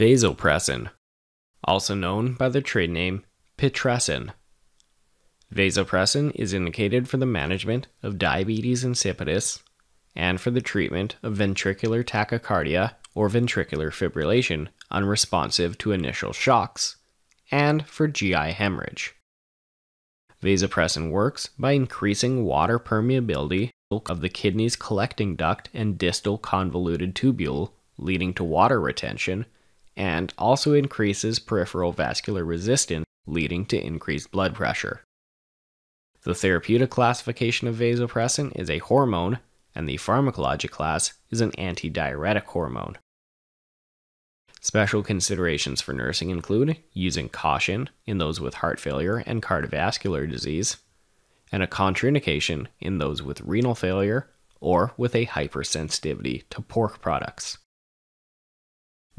Vasopressin, also known by the trade name Pitressin. Vasopressin is indicated for the management of diabetes insipidus and for the treatment of ventricular tachycardia or ventricular fibrillation unresponsive to initial shocks, and for GI hemorrhage. Vasopressin works by increasing water permeability of the kidney's collecting duct and distal convoluted tubule, leading to water retention, and also increases peripheral vascular resistance, leading to increased blood pressure. The therapeutic classification of vasopressin is a hormone, and the pharmacologic class is an antidiuretic hormone. Special considerations for nursing include using caution in those with heart failure and cardiovascular disease, and a contraindication in those with renal failure or with a hypersensitivity to pork products.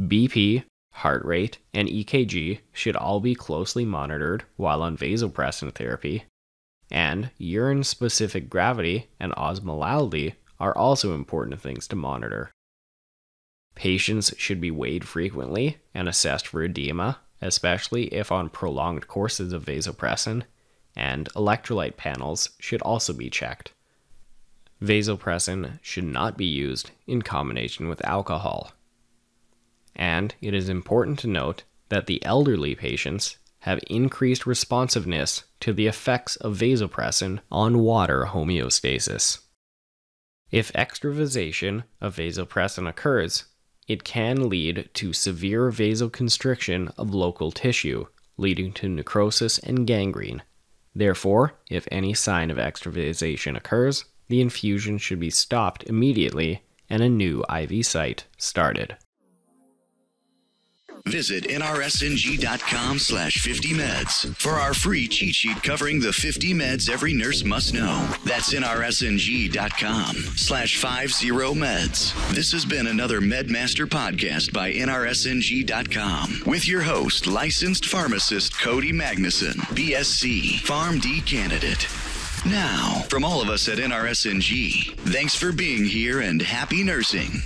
BP, heart rate, and EKG should all be closely monitored while on vasopressin therapy, and urine specific gravity and osmolality are also important things to monitor. Patients should be weighed frequently and assessed for edema, especially if on prolonged courses of vasopressin, and electrolyte panels should also be checked. Vasopressin should not be used in combination with alcohol. And it is important to note that the elderly patients have increased responsiveness to the effects of vasopressin on water homeostasis. If extravasation of vasopressin occurs, it can lead to severe vasoconstriction of local tissue, leading to necrosis and gangrene. Therefore, if any sign of extravasation occurs, the infusion should be stopped immediately and a new IV site started. Visit nrsng.com slash 50meds for our free cheat sheet covering the 50 meds every nurse must know. That's nrsng.com slash 50meds. This has been another MedMaster podcast by nrsng.com with your host, licensed pharmacist Cody Magnuson, BSc, PharmD candidate. Now, from all of us at NRSNG, thanks for being here and happy nursing.